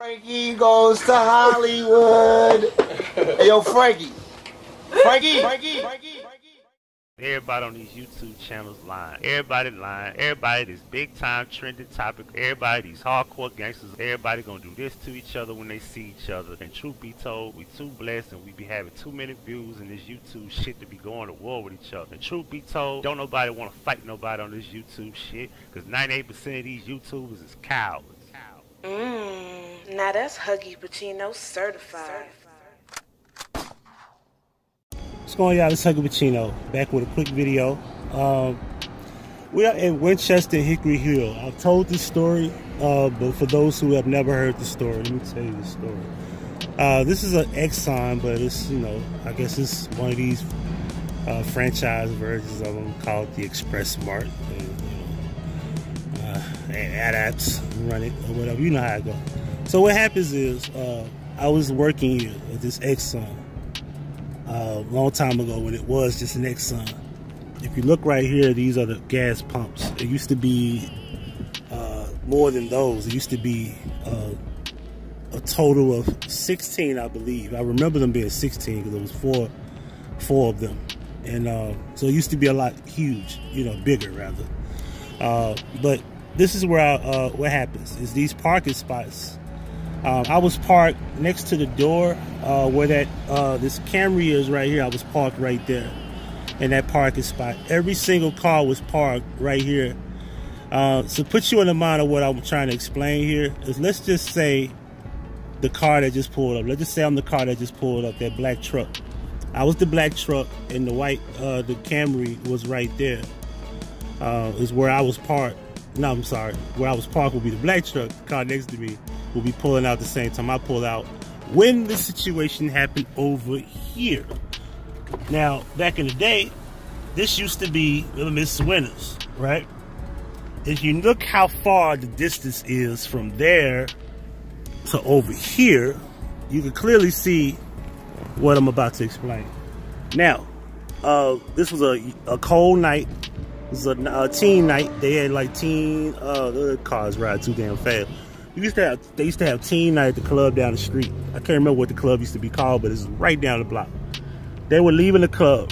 Frankie goes to Hollywood. hey, yo, Frankie. Frankie, Frankie, Frankie. Everybody on these YouTube channels lying. Everybody lying. Everybody this big time trending topic. Everybody these hardcore gangsters. Everybody gonna do this to each other when they see each other. And truth be told, we too blessed and we be having too many views in this YouTube shit to be going to war with each other. And truth be told, don't nobody wanna fight nobody on this YouTube shit. Cause 98% of these YouTubers is cowards. Mmm, now that's Huggie Pacino certified. What's going on, y'all? It's Huggie Pacino back with a quick video. Um, we are in Winchester Hickory Hill. I've told this story, uh, but for those who have never heard the story, let me tell you the story. Uh, this is an Exxon, but it's, you know, I guess it's one of these uh, franchise versions of them called the Express Mart. And, you know, uh, and apps run it or whatever. You know how it goes. So what happens is uh, I was working here at this Exxon a long time ago when it was just an Exxon. If you look right here, these are the gas pumps. It used to be uh, more than those. It used to be uh, a total of 16, I believe. I remember them being 16 because there was four, four of them. And uh, so it used to be a lot huge, you know, bigger rather. Uh, but this is where I, uh, what happens is these parking spots um, I was parked next to the door uh, where that uh, this Camry is right here. I was parked right there in that parking spot. Every single car was parked right here. Uh, so put you in the mind of what I'm trying to explain here is let's just say the car that just pulled up. Let's just say I'm the car that just pulled up, that black truck. I was the black truck and the white, uh, the Camry was right there. Uh, is where I was parked. No, I'm sorry. Where I was parked would be the black truck, the car next to me will be pulling out the same time I pull out when the situation happened over here. Now, back in the day, this used to be Little Miss Winters, right? If you look how far the distance is from there to over here, you can clearly see what I'm about to explain. Now, uh, this was a, a cold night. It was a, a teen night. They had like teen, uh, the cars ride too damn fast. We used to have they used to have teen night at the club down the street. I can't remember what the club used to be called, but it's right down the block. They were leaving the club.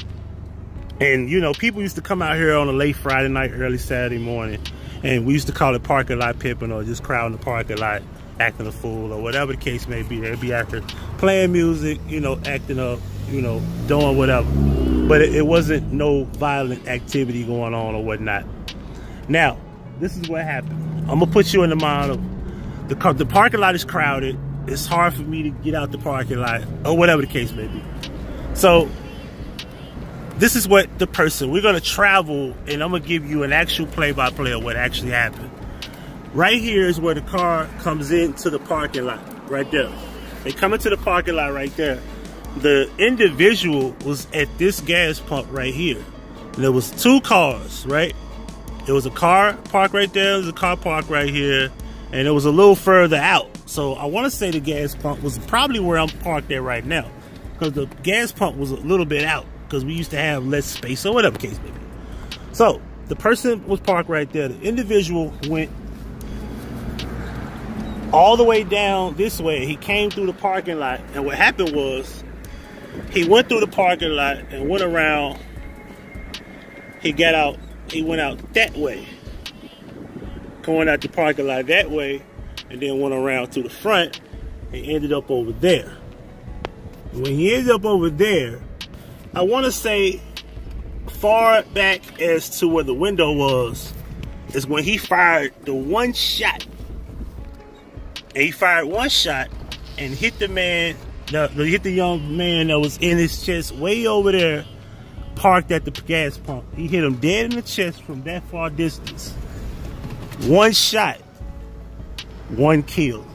And you know, people used to come out here on a late Friday night, early Saturday morning, and we used to call it parking lot pimping or just crowding the parking lot, acting a fool or whatever the case may be. They'd be there playing music, you know, acting up, you know, doing whatever. But it, it wasn't no violent activity going on or whatnot. Now, this is what happened. I'm gonna put you in the mind of the, car, the parking lot is crowded. It's hard for me to get out the parking lot or whatever the case may be. So this is what the person, we're to travel and I'm to give you an actual play-by-play -play of what actually happened. Right here is where the car comes into the parking lot, right there. They come into the parking lot right there. The individual was at this gas pump right here. And there was two cars, right? There was a car parked right there. There was a car parked right here and it was a little further out. So I want to say the gas pump was probably where I'm parked at right now, because the gas pump was a little bit out because we used to have less space or whatever case may be. So the person was parked right there. The individual went all the way down this way. He came through the parking lot, and what happened was he went through the parking lot and went around. He got out. He went out that way going out the parking lot that way and then went around to the front and ended up over there. When he ended up over there, I want to say far back as to where the window was is when he fired the one shot. And he fired one shot and hit the man, the, the, hit the young man that was in his chest way over there, parked at the gas pump. He hit him dead in the chest from that far distance. One shot, one kill.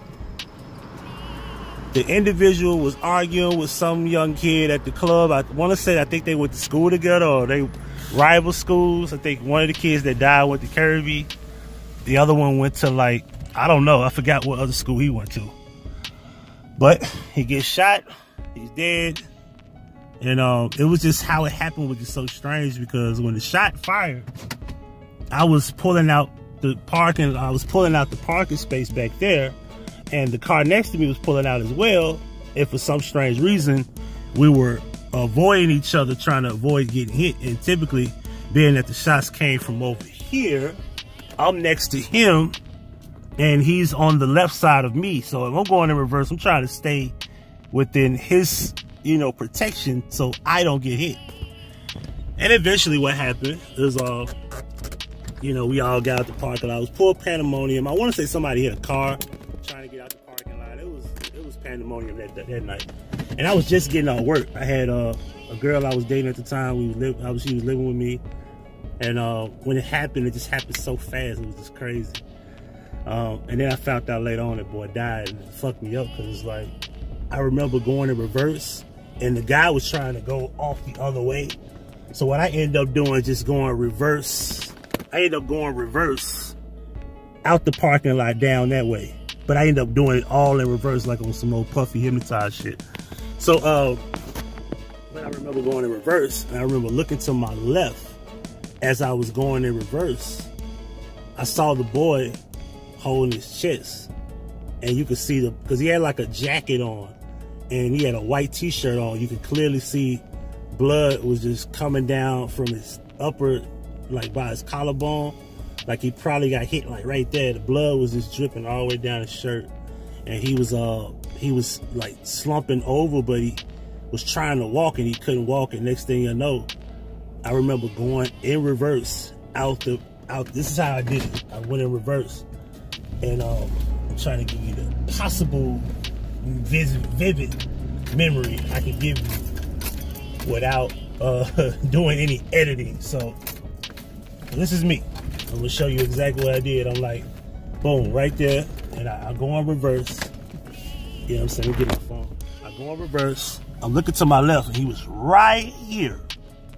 The individual was arguing with some young kid at the club. I want to say I think they went to school together or they rival schools. I think one of the kids that died went to Kirby. The other one went to like, I don't know. I forgot what other school he went to. But he gets shot. He's dead. And um, it was just how it happened was just so strange because when the shot fired, I was pulling out the parking, I was pulling out the parking space back there, and the car next to me was pulling out as well. And for some strange reason, we were avoiding each other, trying to avoid getting hit. And typically, being that the shots came from over here, I'm next to him, and he's on the left side of me. So if I'm going in reverse, I'm trying to stay within his, you know, protection so I don't get hit. And eventually what happened is, uh, you know, we all got out the parking lot. It was poor pandemonium. I want to say somebody hit a car trying to get out the parking lot. It was it was pandemonium that, that, that night. And I was just getting out of work. I had uh, a girl I was dating at the time. We lived, I was, she was living with me. And uh, when it happened, it just happened so fast. It was just crazy. Um, and then I found out later on that boy died and it fucked me up because it's like, I remember going in reverse and the guy was trying to go off the other way. So what I ended up doing is just going reverse. I ended up going reverse out the parking lot down that way. But I ended up doing it all in reverse like on some old puffy hypnotized shit. So uh, when I remember going in reverse, I remember looking to my left as I was going in reverse, I saw the boy holding his chest. And you could see the, because he had like a jacket on and he had a white t-shirt on. You could clearly see blood was just coming down from his upper, like by his collarbone. Like he probably got hit like right there. The blood was just dripping all the way down his shirt. And he was, uh, he was like slumping over, but he was trying to walk and he couldn't walk. And next thing you know, I remember going in reverse out the, out. This is how I did it. I went in reverse and um, I'm trying to give you the possible vivid memory I can give you without uh, doing any editing. So this is me. I'm gonna show you exactly what I did. I'm like, boom, right there, and I, I go on reverse. You know what I'm saying? Let me get my phone. I go on reverse. I'm looking to my left, and he was right here,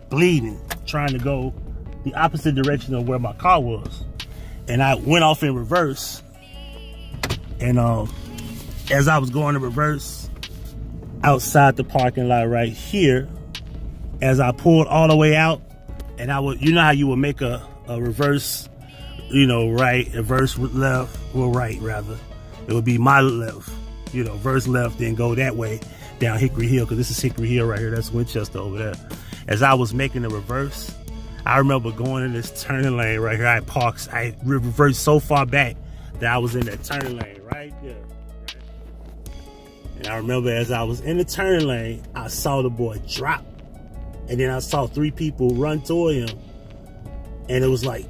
bleeding, trying to go the opposite direction of where my car was. And I went off in reverse. And um, as I was going in reverse outside the parking lot right here, as I pulled all the way out, and I would, you know how you would make a, a reverse, you know, right, a reverse left, or right rather. It would be my left, you know, verse left, then go that way down Hickory Hill, because this is Hickory Hill right here. That's Winchester over there. As I was making the reverse, I remember going in this turning lane right here. I parked, I reversed so far back that I was in that turning lane right there. And I remember as I was in the turning lane, I saw the boy drop. And then I saw three people run toward him. And it was like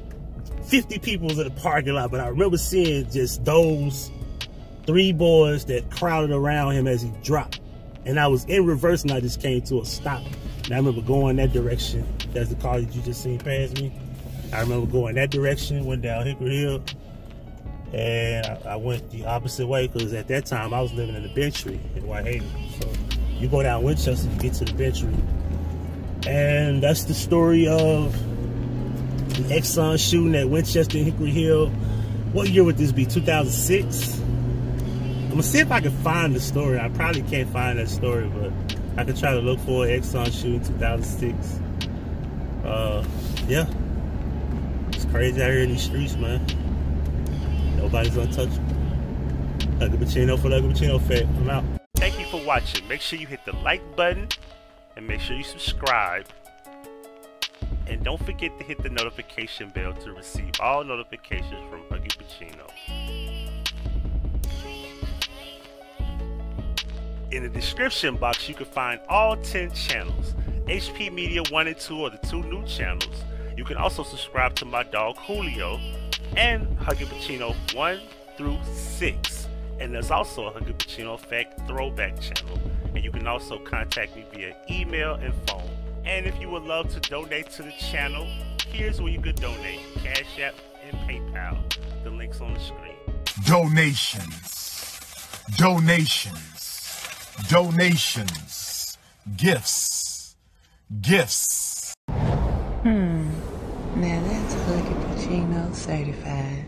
50 people was in the parking lot. But I remember seeing just those three boys that crowded around him as he dropped. And I was in reverse and I just came to a stop. And I remember going that direction. That's the car that you just seen pass me. I remember going that direction, went down Hickory Hill, and I, I went the opposite way because at that time I was living in the Bentry in Whitehaven. So you go down Winchester, you get to the Bentry. And that's the story of the Exxon shooting at Winchester Hickory Hill. What year would this be? 2006? I'm gonna see if I can find the story. I probably can't find that story, but I could try to look for Exxon shooting 2006. Uh, yeah. It's crazy out here in these streets, man. Nobody's untouchable. Huggie Pacino for Huggie Pacino Effect. I'm out. Thank you for watching. Make sure you hit the like button and make sure you subscribe. And don't forget to hit the notification bell to receive all notifications from Huggie Pacino. In the description box, you can find all 10 channels. HP Media 1 and 2 are the two new channels. You can also subscribe to my dog Julio and Huggie Pacino 1 through 6. And there's also a Huggie Pacino Effect throwback channel. And you can also contact me via email and phone. And if you would love to donate to the channel, here's where you could donate Cash App and PayPal. The link's on the screen. Donations. Donations. Donations. Gifts. Gifts. Hmm. Now that's Huggie Pacino certified.